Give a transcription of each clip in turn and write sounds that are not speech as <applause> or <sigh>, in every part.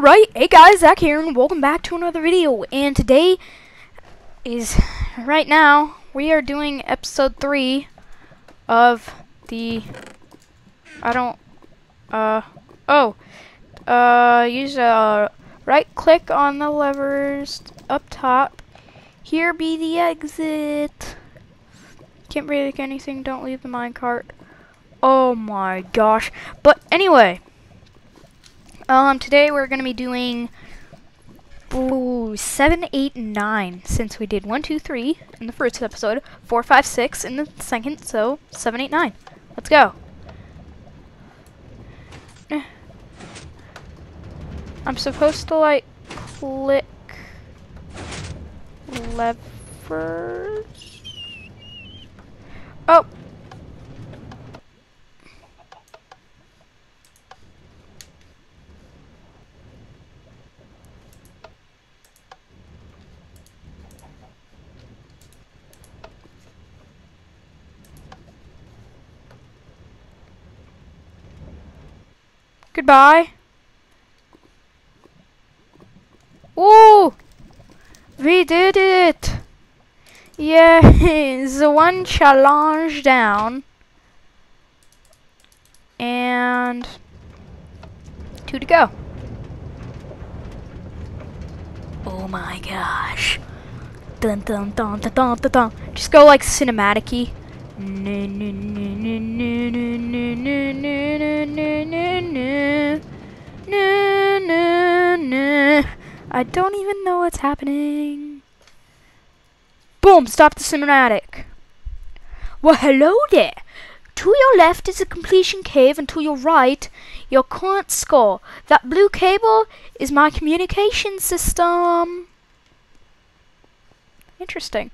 Alright, hey guys, Zach here, and welcome back to another video. And today is, right now, we are doing episode 3 of the, I don't, uh, oh, uh, use a right click on the levers up top. Here be the exit. Can't break anything, don't leave the minecart. Oh my gosh. But anyway, um, today we're gonna be doing ooh, seven, eight, nine. Since we did one, two, three in the first episode, four, five, six in the second, so seven, eight, nine. Let's go. <sighs> I'm supposed to like click levers. Oh. Goodbye. Ooh! We did it! Yes, <laughs> one challenge down. And two to go. Oh my gosh. Dun dun dun dun dun dun dun. Just go like cinematic-y. No, I don't even know what's happening. Boom! Stop the cinematic. Well, hello there. To your left is a completion cave, and to your right, your current score. That blue cable is my communication system. Interesting.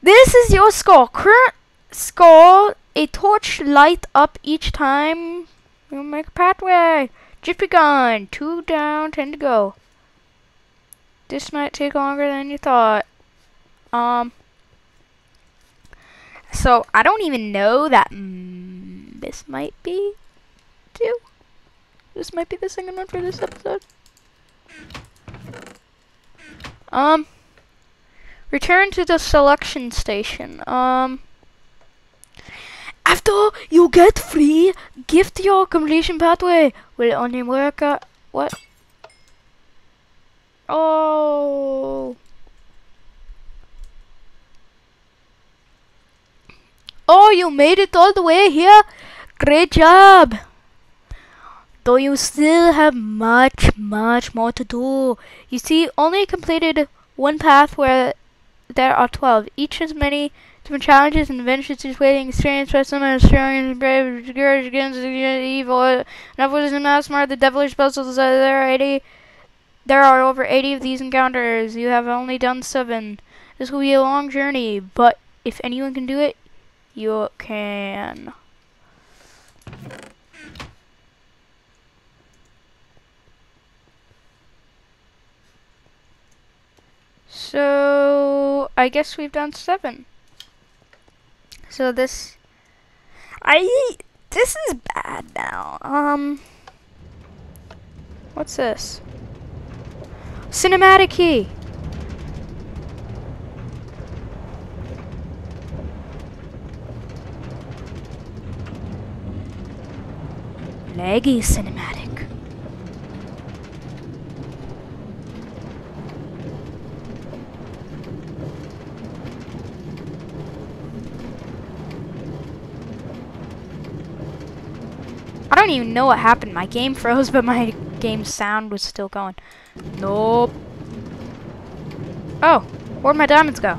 This is your score. Current score, a torch light up each time you make a pathway. Jiffy gun, two down, ten to go. This might take longer than you thought. Um, so I don't even know that mm, this might be two. This might be the second one for this episode. Um. Return to the selection station. Um. After you get free, gift your completion pathway will only work at what? Oh. Oh, you made it all the way here. Great job. Though you still have much, much more to do. You see, only completed one path where there are 12, each as many different challenges and adventures is waiting, experienced by some and brave, courage against evil. Enough was not smart, the devilish puzzles, uh, there are 80, there are over 80 of these encounters. You have only done 7. This will be a long journey, but if anyone can do it, you can. So, I guess we've done seven. So this, I, this is bad now. Um, what's this? Cinematic key. Laggy cinematic. I don't even know what happened. My game froze, but my game sound was still going. Nope. Oh, where'd my diamonds go?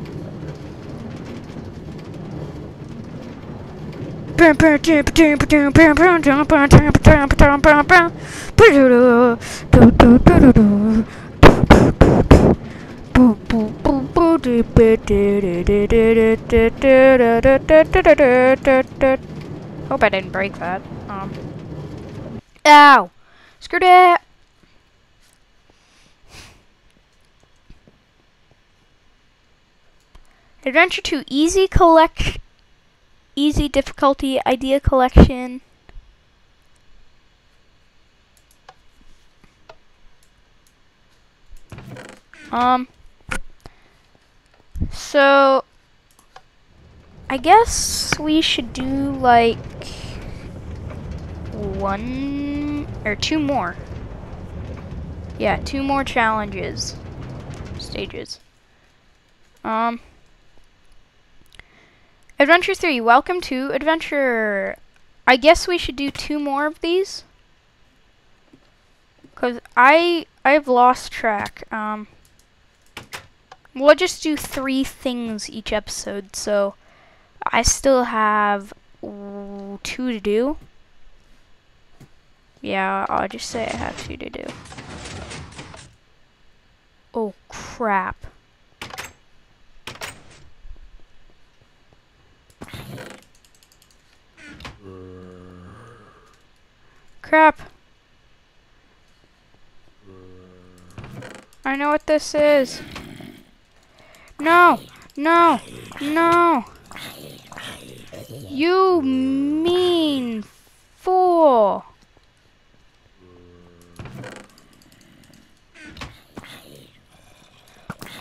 Hope I didn't break that. Ow! Screw that! Adventure 2 Easy Collect Easy Difficulty Idea Collection Um. So, I guess we should do like one or two more. Yeah, two more challenges stages. Um. Adventure 3, welcome to Adventure. I guess we should do two more of these. Cause I I've lost track. Um We'll just do three things each episode, so I still have two to do. Yeah, I'll just say I have two to do. Oh crap. Crap. I know what this is. No, no, no. You mean fool.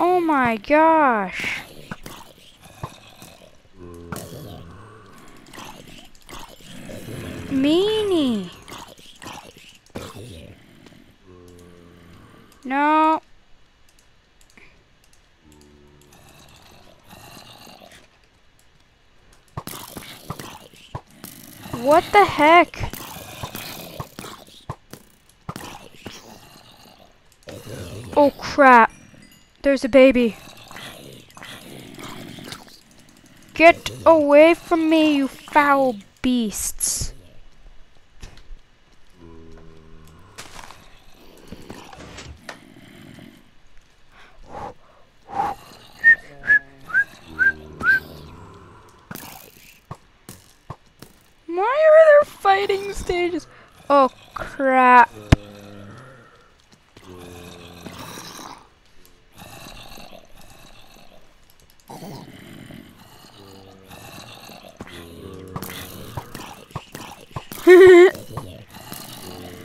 Oh my gosh. Meanie. No. What the heck? Oh crap. There's a baby. Get away from me, you foul beasts. Why are there fighting stages? Oh crap.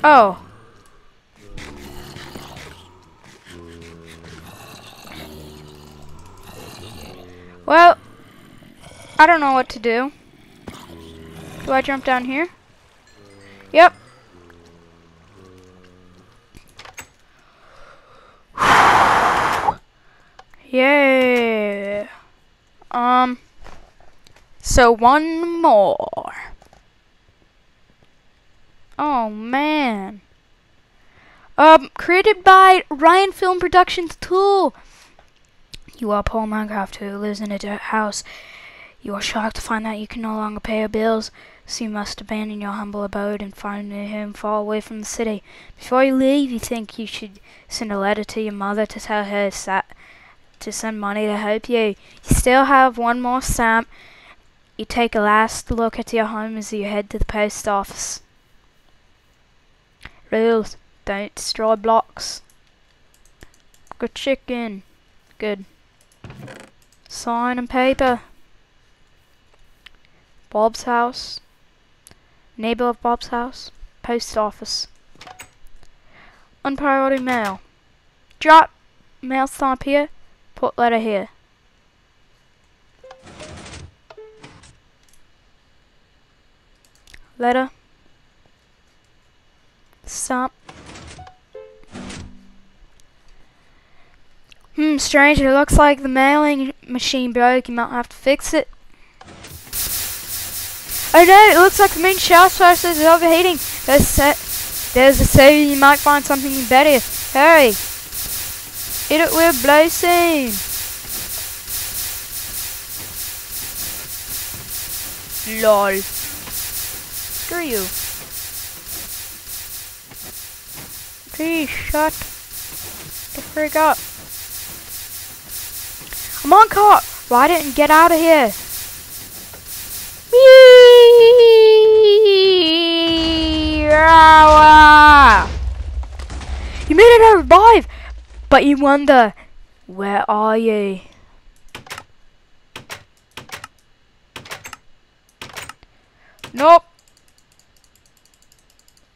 Oh. Well, I don't know what to do. Do I jump down here? Yep. yeah. Um. So one more. Oh man. Um, created by Ryan Film Productions Tool. You are Paul Minecraft who lives in a dirt house. You are shocked to find that you can no longer pay your bills, so you must abandon your humble abode and find a home far away from the city. Before you leave, you think you should send a letter to your mother to tell her to send money to help you. You still have one more stamp. You take a last look at your home as you head to the post office. Rules. Don't destroy blocks. Good chicken. Good. Sign and paper. Bob's house. Neighbor of Bob's house. Post office. Unpriority mail. Drop mail stamp here. Put letter here. Letter. Hmm, strange. It looks like the mailing machine broke. You might have to fix it. Oh no, it looks like the main shelf source is overheating. There's a, there's a say you might find something better. Hurry. It will blow soon. LOL. Screw you. Please shut the frig up. I'm on caught. Why didn't get out of here? You made it out revive, but you wonder, where are you? Nope.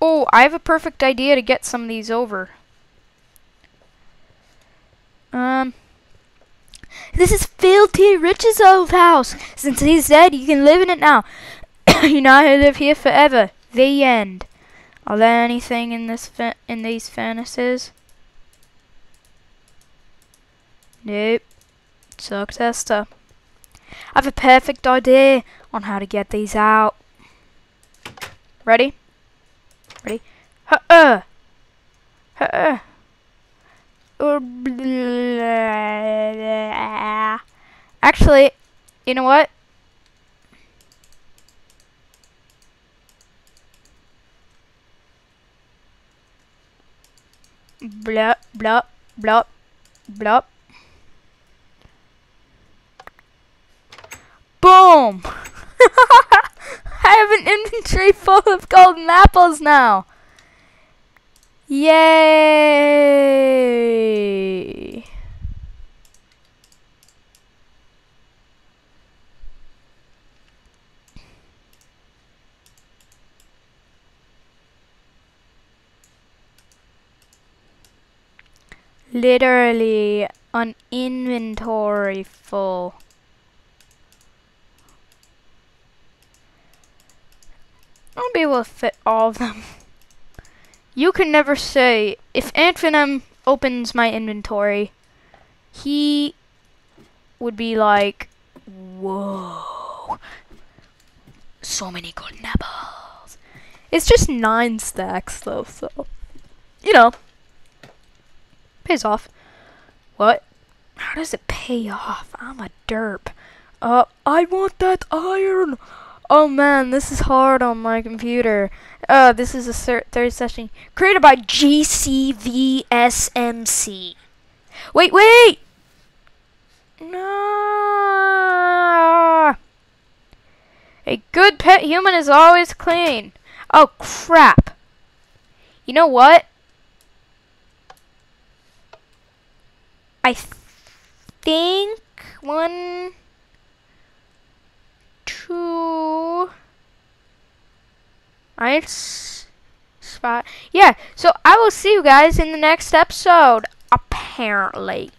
Oh, I have a perfect idea to get some of these over. Um, this is filthy Rich's old house. Since he's dead, you can live in it now. <coughs> you now live here forever. The end. Are there anything in this in these furnaces? Nope. Suck tester. I have a perfect idea on how to get these out. Ready? Ha-uh! Ha-uh! Actually, you know what? Blah, blah, blah, blah. Boom! <laughs> I have an inventory full of golden apples now. Yay! Literally an inventory full. I'll be able to fit all of them. You can never say, if Antvenom opens my inventory, he would be like, whoa, so many golden apples. It's just nine stacks though, so, you know, pays off. What? How does it pay off? I'm a derp. Uh, I want that iron! Oh man, this is hard on my computer. Uh, this is a third session created by GCVSMC. Wait, wait! No. A good pet human is always clean. Oh crap. You know what? I th think one two. Nice spot. Yeah, so I will see you guys in the next episode, apparently.